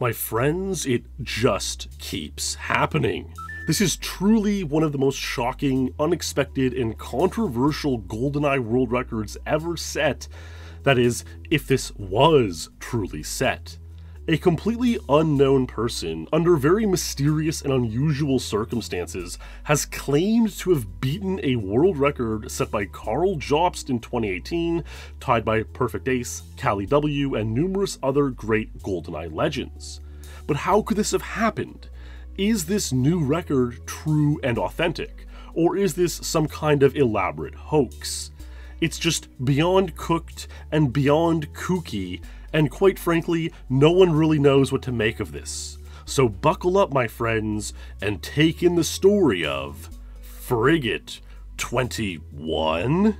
My friends, it just keeps happening. This is truly one of the most shocking, unexpected, and controversial GoldenEye world records ever set. That is, if this was truly set. A completely unknown person, under very mysterious and unusual circumstances, has claimed to have beaten a world record set by Carl Jobst in 2018, tied by Perfect Ace, Cali W, and numerous other great GoldenEye legends. But how could this have happened? Is this new record true and authentic? Or is this some kind of elaborate hoax? It's just beyond cooked and beyond kooky and quite frankly, no one really knows what to make of this. So buckle up, my friends, and take in the story of Frigate 21.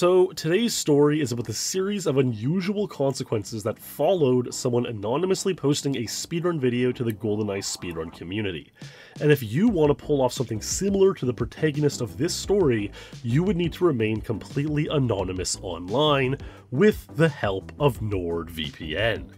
So, today's story is about the series of unusual consequences that followed someone anonymously posting a speedrun video to the GoldenEye speedrun community. And if you want to pull off something similar to the protagonist of this story, you would need to remain completely anonymous online with the help of NordVPN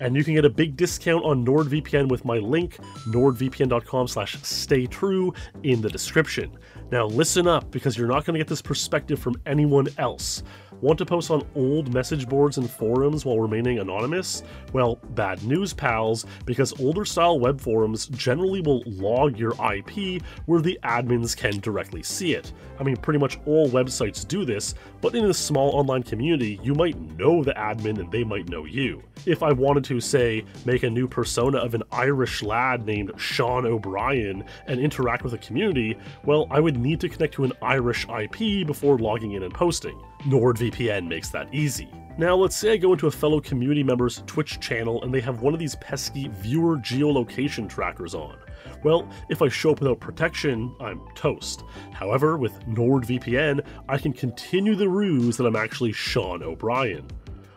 and you can get a big discount on NordVPN with my link, nordvpn.com slash staytrue, in the description. Now listen up, because you're not going to get this perspective from anyone else. Want to post on old message boards and forums while remaining anonymous? Well, bad news, pals, because older style web forums generally will log your IP where the admins can directly see it. I mean, pretty much all websites do this, but in a small online community, you might know the admin and they might know you. If I wanted to, say, make a new persona of an Irish lad named Sean O'Brien and interact with a community, well, I would need to connect to an Irish IP before logging in and posting. NordVPN makes that easy. Now, let's say I go into a fellow community member's Twitch channel and they have one of these pesky viewer geolocation trackers on. Well, if I show up without protection, I'm toast. However, with NordVPN, I can continue the ruse that I'm actually Sean O'Brien.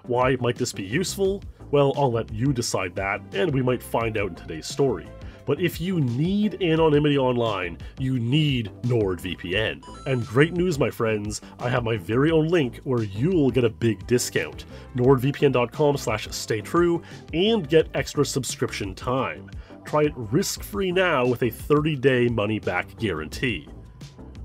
Why might this be useful? Well, I'll let you decide that, and we might find out in today's story. But if you need anonymity online, you need NordVPN. And great news, my friends, I have my very own link where you'll get a big discount. NordVPN.com slash staytrue and get extra subscription time. Try it risk-free now with a 30-day money-back guarantee.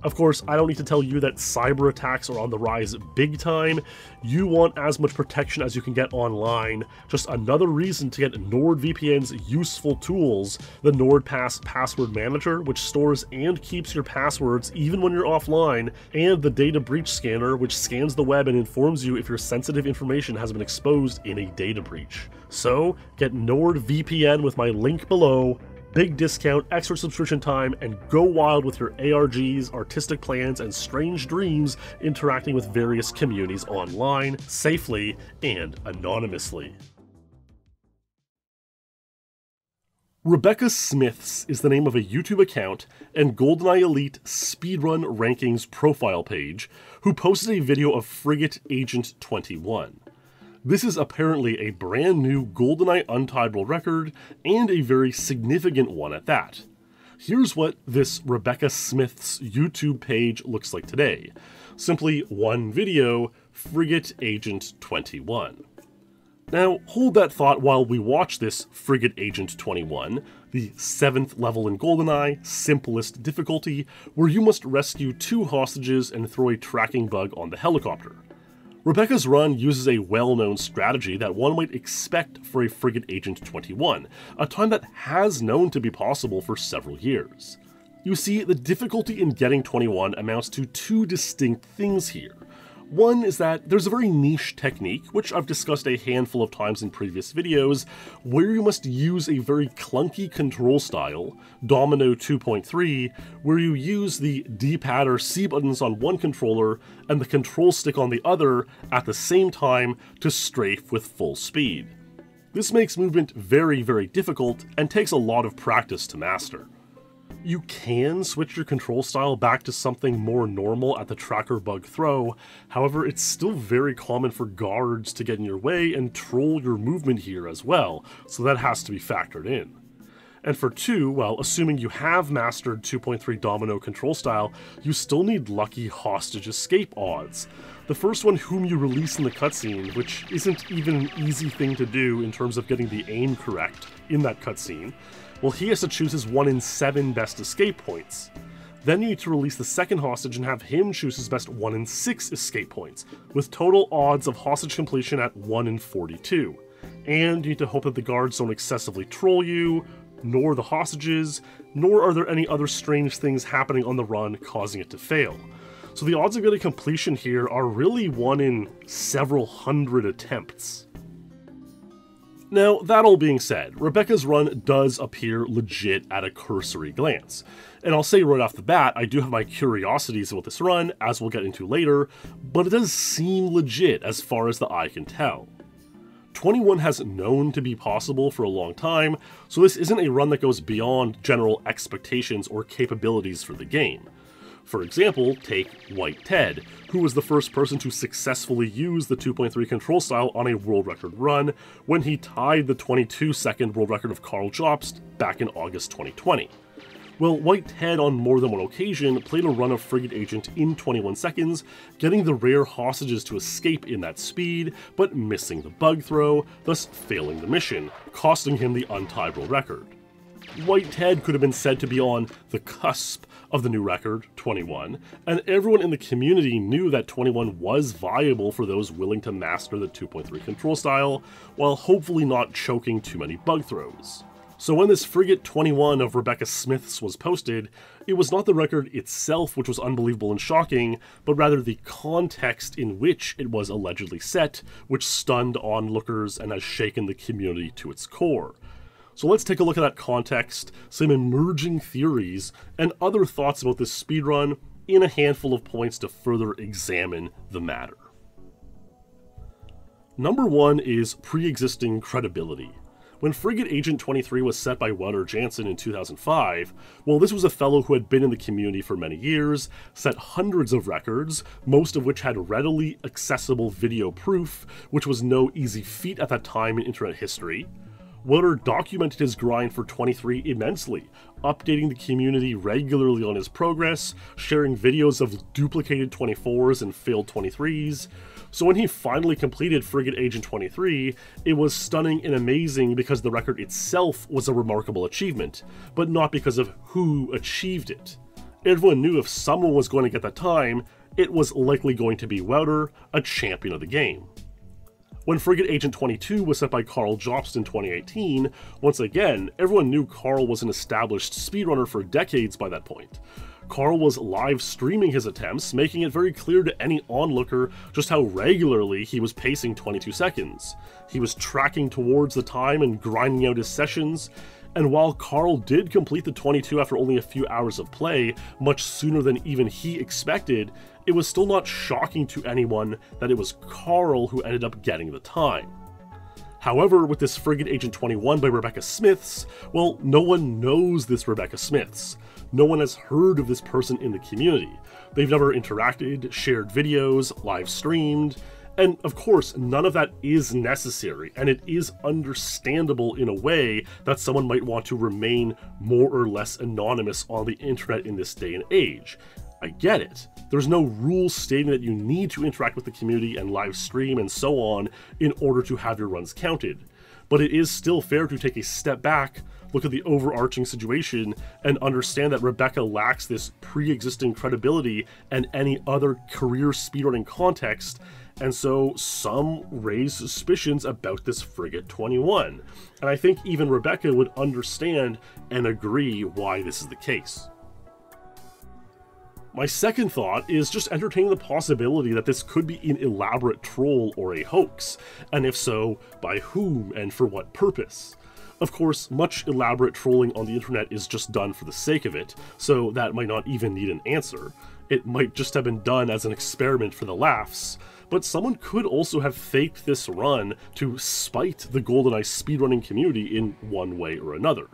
Of course, I don't need to tell you that cyber attacks are on the rise big time. You want as much protection as you can get online. Just another reason to get NordVPN's useful tools, the NordPass Password Manager, which stores and keeps your passwords even when you're offline, and the Data Breach Scanner, which scans the web and informs you if your sensitive information has been exposed in a data breach. So, get NordVPN with my link below big discount, extra subscription time, and go wild with your ARGs, artistic plans, and strange dreams interacting with various communities online, safely and anonymously. Rebecca Smiths is the name of a YouTube account and GoldenEye Elite Speedrun Rankings profile page who posted a video of Frigate Agent 21. This is apparently a brand new GoldenEye Untied World Record, and a very significant one at that. Here's what this Rebecca Smiths YouTube page looks like today. Simply one video, Frigate Agent 21. Now, hold that thought while we watch this Frigate Agent 21, the 7th level in GoldenEye, simplest difficulty, where you must rescue two hostages and throw a tracking bug on the helicopter. Rebecca's run uses a well-known strategy that one might expect for a Frigate Agent 21, a time that has known to be possible for several years. You see, the difficulty in getting 21 amounts to two distinct things here. One is that there's a very niche technique, which I've discussed a handful of times in previous videos, where you must use a very clunky control style, Domino 2.3, where you use the D-pad or C buttons on one controller and the control stick on the other at the same time to strafe with full speed. This makes movement very, very difficult and takes a lot of practice to master. You can switch your control style back to something more normal at the tracker bug throw, however it's still very common for guards to get in your way and troll your movement here as well, so that has to be factored in. And for 2, well, assuming you have mastered 2.3 domino control style, you still need lucky hostage escape odds. The first one whom you release in the cutscene, which isn't even an easy thing to do in terms of getting the aim correct in that cutscene, well, he has to choose his 1 in 7 best escape points. Then you need to release the second hostage and have him choose his best 1 in 6 escape points, with total odds of hostage completion at 1 in 42. And you need to hope that the guards don't excessively troll you, nor the hostages, nor are there any other strange things happening on the run causing it to fail. So the odds of getting completion here are really 1 in several hundred attempts. Now, that all being said, Rebecca's run does appear legit at a cursory glance. And I'll say right off the bat, I do have my curiosities about this run, as we'll get into later, but it does seem legit as far as the eye can tell. 21 has known to be possible for a long time, so this isn't a run that goes beyond general expectations or capabilities for the game. For example, take White Ted, who was the first person to successfully use the 2.3 control style on a world record run when he tied the 22 second world record of Carl Jobst back in August 2020. Well, White Ted on more than one occasion played a run of Frigate Agent in 21 seconds, getting the rare hostages to escape in that speed, but missing the bug throw, thus failing the mission, costing him the untied world record. White Ted could have been said to be on the cusp of the new record, 21, and everyone in the community knew that 21 was viable for those willing to master the 2.3 control style, while hopefully not choking too many bug throws. So when this Frigate 21 of Rebecca Smiths was posted, it was not the record itself which was unbelievable and shocking, but rather the context in which it was allegedly set, which stunned onlookers and has shaken the community to its core. So let's take a look at that context, some emerging theories, and other thoughts about this speedrun in a handful of points to further examine the matter. Number one is pre-existing credibility. When Frigate Agent 23 was set by Wouter Jansen in 2005, well, this was a fellow who had been in the community for many years, set hundreds of records, most of which had readily accessible video proof, which was no easy feat at that time in internet history, Wouter documented his grind for 23 immensely, updating the community regularly on his progress, sharing videos of duplicated 24s and failed 23s. So when he finally completed Frigate Agent 23, it was stunning and amazing because the record itself was a remarkable achievement, but not because of who achieved it. Everyone knew if someone was going to get that time, it was likely going to be Wouter, a champion of the game. When Frigate Agent 22 was set by Carl Jobst in 2018, once again, everyone knew Carl was an established speedrunner for decades by that point. Carl was live streaming his attempts, making it very clear to any onlooker just how regularly he was pacing 22 seconds. He was tracking towards the time and grinding out his sessions, and while Carl did complete the 22 after only a few hours of play, much sooner than even he expected, it was still not shocking to anyone that it was Carl who ended up getting the time. However, with this Frigate Agent 21 by Rebecca Smiths, well, no one knows this Rebecca Smiths. No one has heard of this person in the community. They've never interacted, shared videos, live streamed, and of course, none of that is necessary, and it is understandable in a way that someone might want to remain more or less anonymous on the internet in this day and age. I get it. There's no rule stating that you need to interact with the community and live stream and so on in order to have your runs counted. But it is still fair to take a step back, look at the overarching situation, and understand that Rebecca lacks this pre existing credibility and any other career speedrunning context and so some raise suspicions about this Frigate 21. And I think even Rebecca would understand and agree why this is the case. My second thought is just entertaining the possibility that this could be an elaborate troll or a hoax, and if so, by whom and for what purpose. Of course, much elaborate trolling on the internet is just done for the sake of it, so that might not even need an answer. It might just have been done as an experiment for the laughs, but someone could also have faked this run to spite the GoldenEye speedrunning community in one way or another.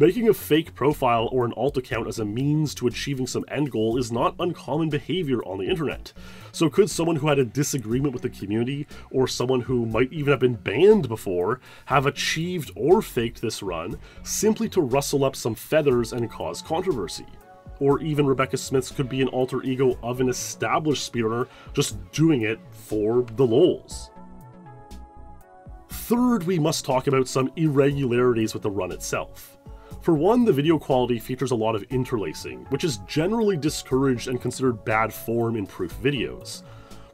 Making a fake profile or an alt account as a means to achieving some end goal is not uncommon behavior on the internet. So could someone who had a disagreement with the community, or someone who might even have been banned before, have achieved or faked this run simply to rustle up some feathers and cause controversy? or even Rebecca Smiths could be an alter ego of an established speedrunner just doing it for the lols. Third, we must talk about some irregularities with the run itself. For one, the video quality features a lot of interlacing, which is generally discouraged and considered bad form in proof videos.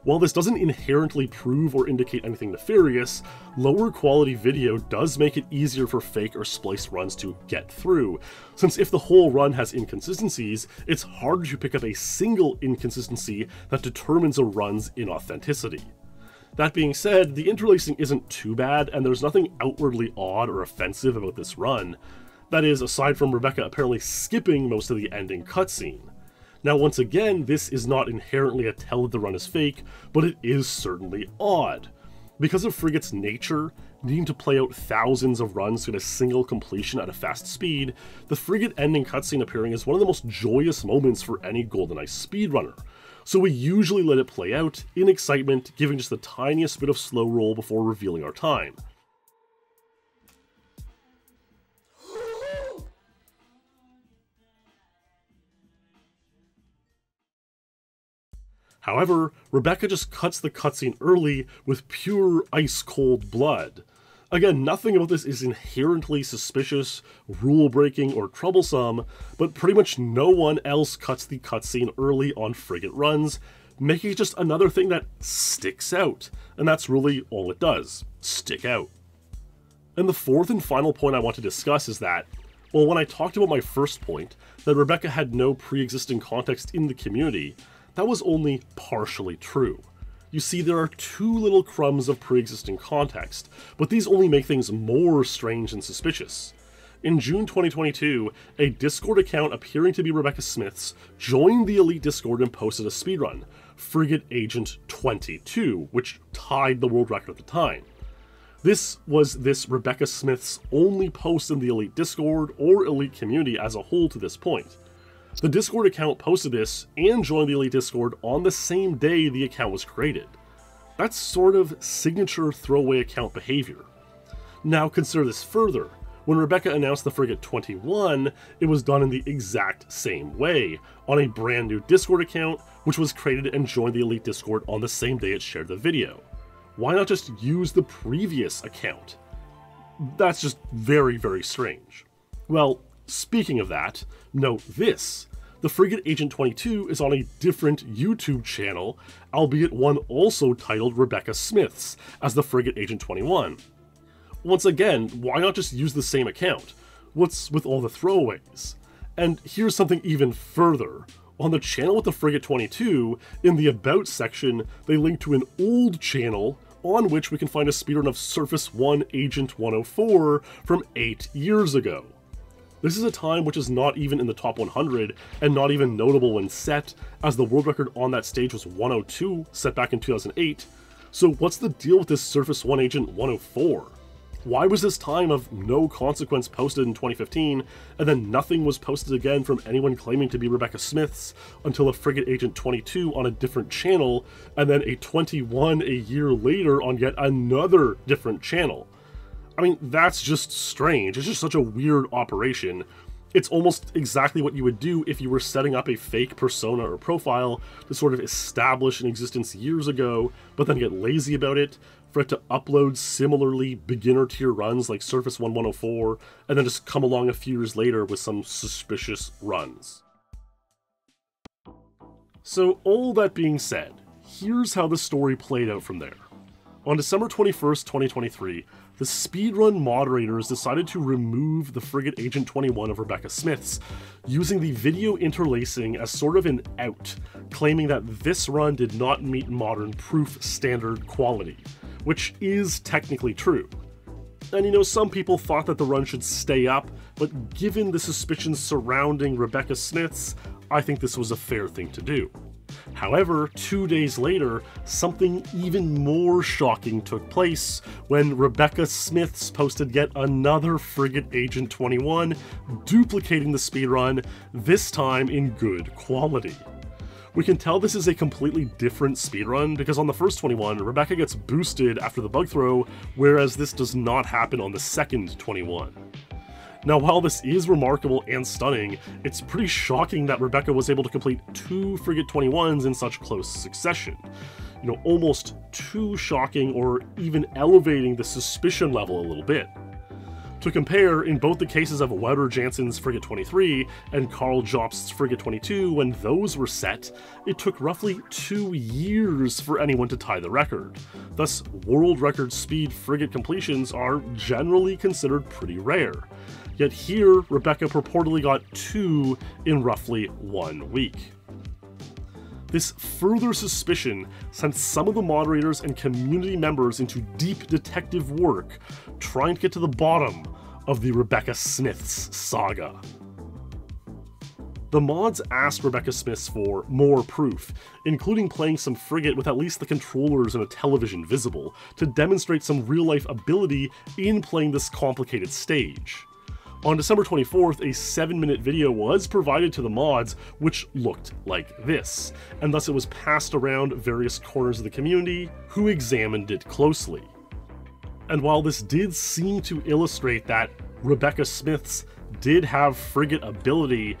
While this doesn't inherently prove or indicate anything nefarious, lower quality video does make it easier for fake or spliced runs to get through, since if the whole run has inconsistencies, it's harder to pick up a single inconsistency that determines a run's inauthenticity. That being said, the interlacing isn't too bad, and there's nothing outwardly odd or offensive about this run. That is, aside from Rebecca apparently skipping most of the ending cutscene. Now once again, this is not inherently a tell that the run is fake, but it is certainly odd. Because of Frigate's nature, needing to play out thousands of runs to get a single completion at a fast speed, the Frigate ending cutscene appearing is one of the most joyous moments for any GoldenEye speedrunner. So we usually let it play out, in excitement, giving just the tiniest bit of slow roll before revealing our time. However, Rebecca just cuts the cutscene early with pure ice-cold blood. Again, nothing about this is inherently suspicious, rule-breaking, or troublesome, but pretty much no one else cuts the cutscene early on Frigate runs, making it just another thing that sticks out. And that's really all it does, stick out. And the fourth and final point I want to discuss is that, well, when I talked about my first point, that Rebecca had no pre-existing context in the community, that was only partially true. You see, there are two little crumbs of pre-existing context, but these only make things more strange and suspicious. In June 2022, a Discord account appearing to be Rebecca Smiths joined the Elite Discord and posted a speedrun, Frigate Agent 22, which tied the world record at the time. This was this Rebecca Smith's only post in the Elite Discord or Elite community as a whole to this point. The Discord account posted this and joined the Elite Discord on the same day the account was created. That's sort of signature throwaway account behavior. Now consider this further. When Rebecca announced the Frigate 21, it was done in the exact same way, on a brand new Discord account, which was created and joined the Elite Discord on the same day it shared the video. Why not just use the previous account? That's just very, very strange. Well, speaking of that, note this the Frigate Agent 22 is on a different YouTube channel, albeit one also titled Rebecca Smiths, as the Frigate Agent 21. Once again, why not just use the same account? What's with all the throwaways? And here's something even further. On the channel with the Frigate 22, in the About section, they link to an old channel on which we can find a speedrun of Surface 1 Agent 104 from 8 years ago. This is a time which is not even in the top 100 and not even notable when set, as the world record on that stage was 102, set back in 2008. So what's the deal with this Surface 1 Agent 104? Why was this time of no consequence posted in 2015, and then nothing was posted again from anyone claiming to be Rebecca Smiths until a Frigate Agent 22 on a different channel, and then a 21 a year later on yet another different channel? I mean, that's just strange. It's just such a weird operation. It's almost exactly what you would do if you were setting up a fake persona or profile to sort of establish an existence years ago, but then get lazy about it, for it to upload similarly beginner tier runs like Surface 1 104, and then just come along a few years later with some suspicious runs. So all that being said, here's how the story played out from there. On December 21st, 2023, the speedrun moderators decided to remove the Frigate Agent 21 of Rebecca Smiths, using the video interlacing as sort of an out, claiming that this run did not meet modern proof standard quality, which is technically true. And you know, some people thought that the run should stay up, but given the suspicions surrounding Rebecca Smiths, I think this was a fair thing to do. However, two days later, something even more shocking took place when Rebecca Smiths posted yet another Frigate Agent 21, duplicating the speedrun, this time in good quality. We can tell this is a completely different speedrun because on the first 21, Rebecca gets boosted after the bug throw, whereas this does not happen on the second 21. Now, while this is remarkable and stunning, it's pretty shocking that Rebecca was able to complete two Frigate 21s in such close succession. You know, almost too shocking or even elevating the suspicion level a little bit. To compare, in both the cases of Wouter Jansen's Frigate 23 and Carl Jobst's Frigate 22, when those were set, it took roughly two years for anyone to tie the record. Thus, world record speed frigate completions are generally considered pretty rare. Yet here, Rebecca purportedly got two in roughly one week. This further suspicion sent some of the moderators and community members into deep detective work, trying to get to the bottom of the Rebecca Smiths saga. The mods asked Rebecca Smiths for more proof, including playing some frigate with at least the controllers and a television visible, to demonstrate some real-life ability in playing this complicated stage. On December 24th, a 7 minute video was provided to the mods, which looked like this, and thus it was passed around various corners of the community who examined it closely. And while this did seem to illustrate that Rebecca Smiths did have frigate ability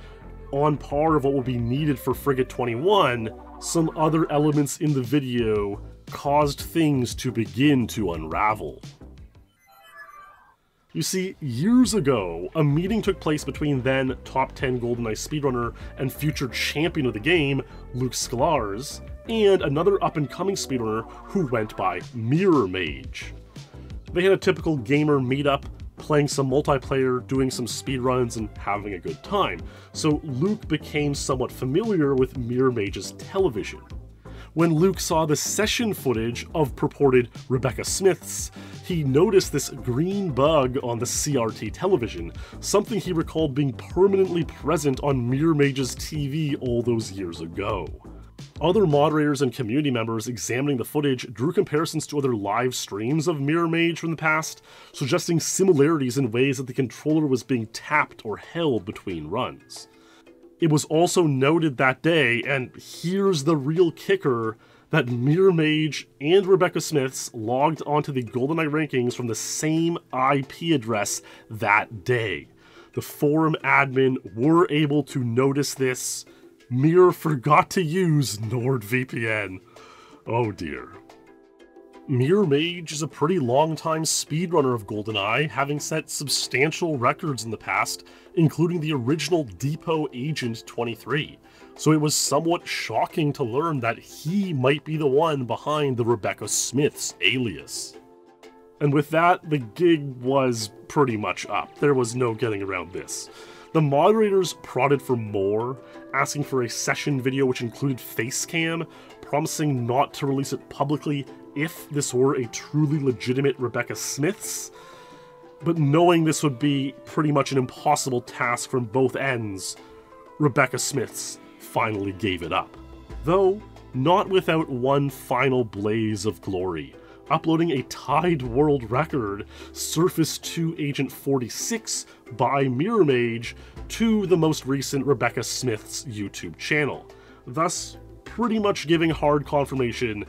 on par of what would be needed for Frigate 21, some other elements in the video caused things to begin to unravel. You see, years ago, a meeting took place between then top 10 GoldenEye speedrunner and future champion of the game, Luke Sklarz, and another up-and-coming speedrunner who went by Mirror Mage. They had a typical gamer meetup, playing some multiplayer, doing some speedruns, and having a good time, so Luke became somewhat familiar with Mirror Mage's television. When Luke saw the session footage of purported Rebecca Smiths, he noticed this green bug on the CRT television, something he recalled being permanently present on Mirror Mage's TV all those years ago. Other moderators and community members examining the footage drew comparisons to other live streams of Mirror Mage from the past, suggesting similarities in ways that the controller was being tapped or held between runs. It was also noted that day, and here's the real kicker, that Mirror Mage and Rebecca Smiths logged onto the GoldenEye rankings from the same IP address that day. The forum admin were able to notice this. Mirror forgot to use NordVPN. Oh dear. Mirror Mage is a pretty long-time speedrunner of GoldenEye, having set substantial records in the past, including the original Depot Agent 23, so it was somewhat shocking to learn that he might be the one behind the Rebecca Smiths alias. And with that, the gig was pretty much up. There was no getting around this. The moderators prodded for more, asking for a session video which included facecam, promising not to release it publicly if this were a truly legitimate Rebecca Smiths, but knowing this would be pretty much an impossible task from both ends, Rebecca Smiths finally gave it up. Though, not without one final blaze of glory, uploading a tied world record, Surface 2 Agent 46 by Mirror Mage to the most recent Rebecca Smiths YouTube channel, thus pretty much giving hard confirmation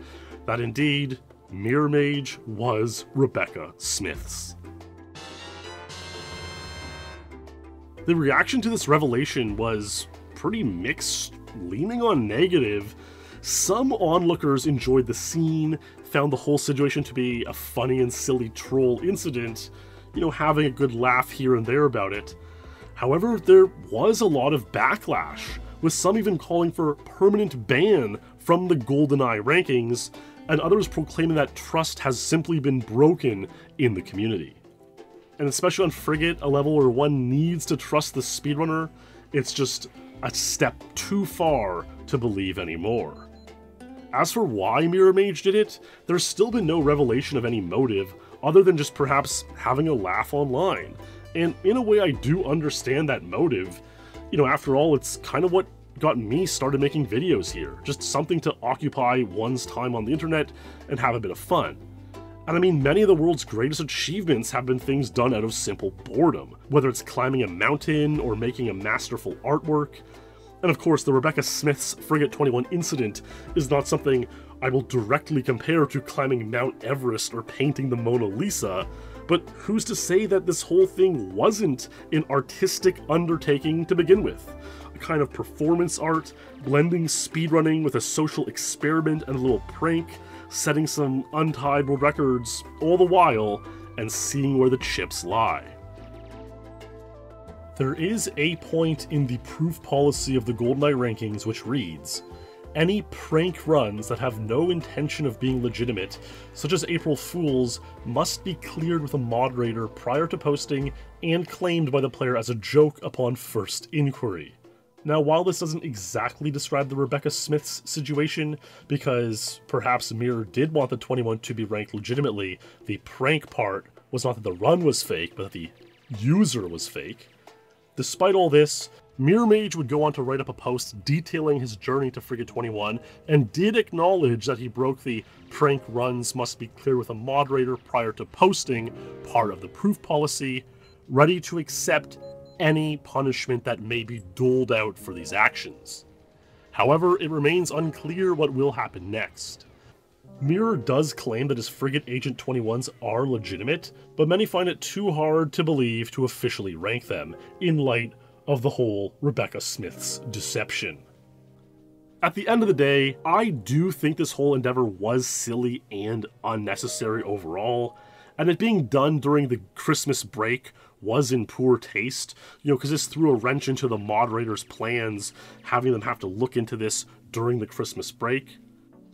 that indeed, Mirror Mage was Rebecca Smiths. The reaction to this revelation was pretty mixed, leaning on negative. Some onlookers enjoyed the scene, found the whole situation to be a funny and silly troll incident, you know, having a good laugh here and there about it. However, there was a lot of backlash, with some even calling for permanent ban from the GoldenEye rankings, and others proclaiming that trust has simply been broken in the community. And especially on Frigate, a level where one needs to trust the speedrunner, it's just a step too far to believe anymore. As for why Mirror Mage did it, there's still been no revelation of any motive, other than just perhaps having a laugh online. And in a way, I do understand that motive. You know, after all, it's kind of what got me started making videos here. Just something to occupy one's time on the internet and have a bit of fun. And I mean, many of the world's greatest achievements have been things done out of simple boredom, whether it's climbing a mountain or making a masterful artwork. And of course, the Rebecca Smiths Frigate 21 incident is not something I will directly compare to climbing Mount Everest or painting the Mona Lisa, But who's to say that this whole thing wasn't an artistic undertaking to begin with? Kind of performance art, blending speedrunning with a social experiment and a little prank, setting some untied world records, all the while, and seeing where the chips lie. There is a point in the proof policy of the GoldenEye rankings which reads, any prank runs that have no intention of being legitimate, such as April Fools, must be cleared with a moderator prior to posting and claimed by the player as a joke upon first inquiry. Now, while this doesn't exactly describe the Rebecca Smiths situation, because perhaps Mirror did want the 21 to be ranked legitimately, the prank part was not that the run was fake, but that the user was fake. Despite all this, Mirror Mage would go on to write up a post detailing his journey to Frigate 21, and did acknowledge that he broke the prank runs must be clear with a moderator prior to posting part of the proof policy, ready to accept any punishment that may be doled out for these actions. However, it remains unclear what will happen next. Mirror does claim that his Frigate Agent 21s are legitimate, but many find it too hard to believe to officially rank them, in light of the whole Rebecca Smiths deception. At the end of the day, I do think this whole endeavor was silly and unnecessary overall, and it being done during the Christmas break was in poor taste, you know, because this threw a wrench into the moderator's plans, having them have to look into this during the Christmas break.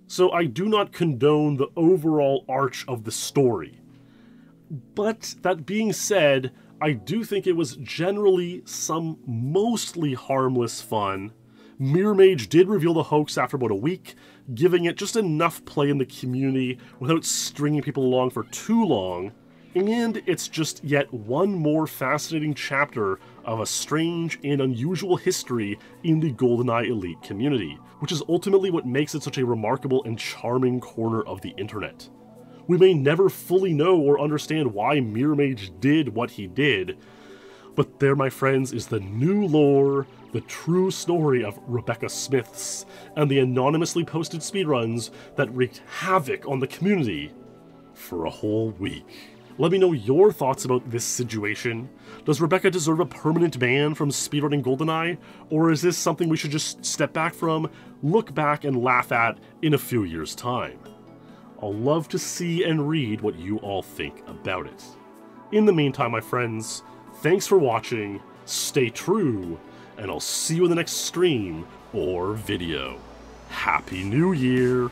So I do not condone the overall arch of the story. But that being said, I do think it was generally some mostly harmless fun. Mirror Mage did reveal the hoax after about a week, giving it just enough play in the community without stringing people along for too long, and it's just yet one more fascinating chapter of a strange and unusual history in the GoldenEye Elite community, which is ultimately what makes it such a remarkable and charming corner of the internet. We may never fully know or understand why Mirror Mage did what he did, but there, my friends, is the new lore, the true story of Rebecca Smiths, and the anonymously posted speedruns that wreaked havoc on the community for a whole week. Let me know your thoughts about this situation. Does Rebecca deserve a permanent ban from speedrunning GoldenEye? Or is this something we should just step back from, look back, and laugh at in a few years' time? I'll love to see and read what you all think about it. In the meantime, my friends, thanks for watching, stay true, and I'll see you in the next stream or video. Happy New Year!